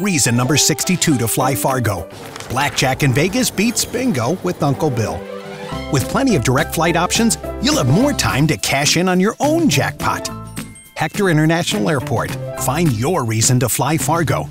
Reason number 62 to fly Fargo. Blackjack in Vegas beats bingo with Uncle Bill. With plenty of direct flight options, you'll have more time to cash in on your own jackpot. Hector International Airport. Find your reason to fly Fargo.